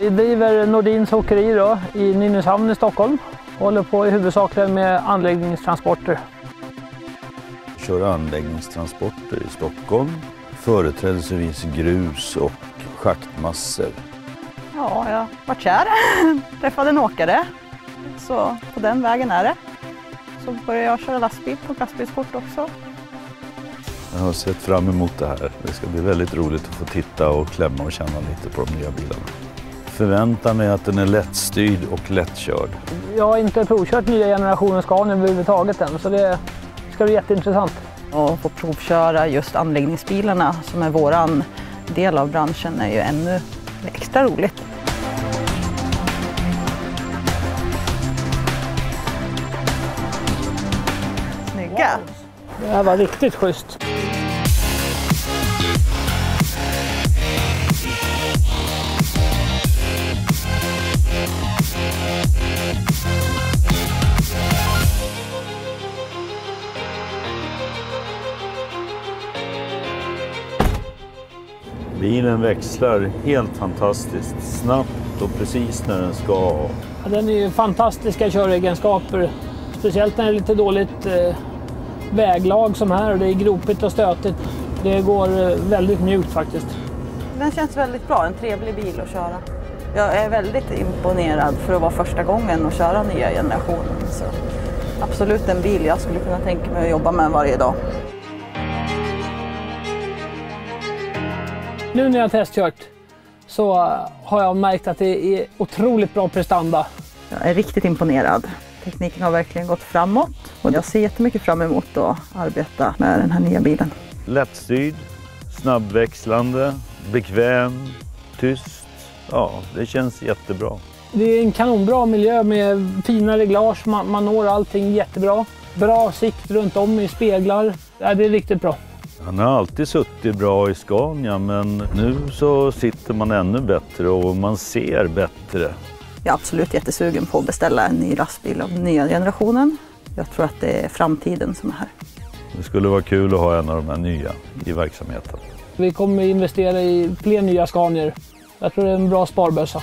Vi driver Nordins Åkeri då, i Nynäshamn i Stockholm. Håller på i huvudsakligen med anläggningstransporter. Kör anläggningstransporter i Stockholm. Företrädesvis grus och schaktmassor. Ja, jag vart kär. Träffade en åkare. Så på den vägen är det. Så började jag köra lastbil på lastbilskort också. Jag har sett fram emot det här. Det ska bli väldigt roligt att få titta och klämma och känna lite på de nya bilarna. Förväntar mig att den är lättstyrd och lättkörd. Jag har inte provkört nya generationen Scania överhuvudtaget än så det ska bli jätteintressant. Och få provköra just anläggningsbilarna som är våran del av branschen är ju ännu extra roligt. Snygga! Det här var riktigt schysst. Bilen växlar helt fantastiskt. Snabbt och precis när den ska. Ja, Den är ju fantastiska köregenskaper. Speciellt när det är lite dåligt eh, väglag som här och det är gropigt och stötigt. Det går eh, väldigt mjukt faktiskt. Den känns väldigt bra, en trevlig bil att köra. Jag är väldigt imponerad för att vara första gången att köra nya generationen. Så absolut en bil jag skulle kunna tänka mig att jobba med varje dag. Nu när jag har testkört så eh, har jag märkt att det är otroligt bra prestanda. Jag är riktigt imponerad. Tekniken har verkligen gått framåt och jag ser jättemycket fram emot att arbeta med den här nya bilen. Lättstyrd, snabbväxlande, bekväm, tyst. Ja, det känns jättebra. Det är en kanonbra miljö med fina reglage, man, man når allting jättebra. Bra sikt runt om i speglar. Ja, det är riktigt bra. Han har alltid suttit bra i Scania men nu så sitter man ännu bättre och man ser bättre. Jag är absolut jättesugen på att beställa en ny lastbil av den nya generationen. Jag tror att det är framtiden som är här. Det skulle vara kul att ha en av de här nya i verksamheten. Vi kommer investera i fler nya Scanier. Jag tror det är en bra sparbössa.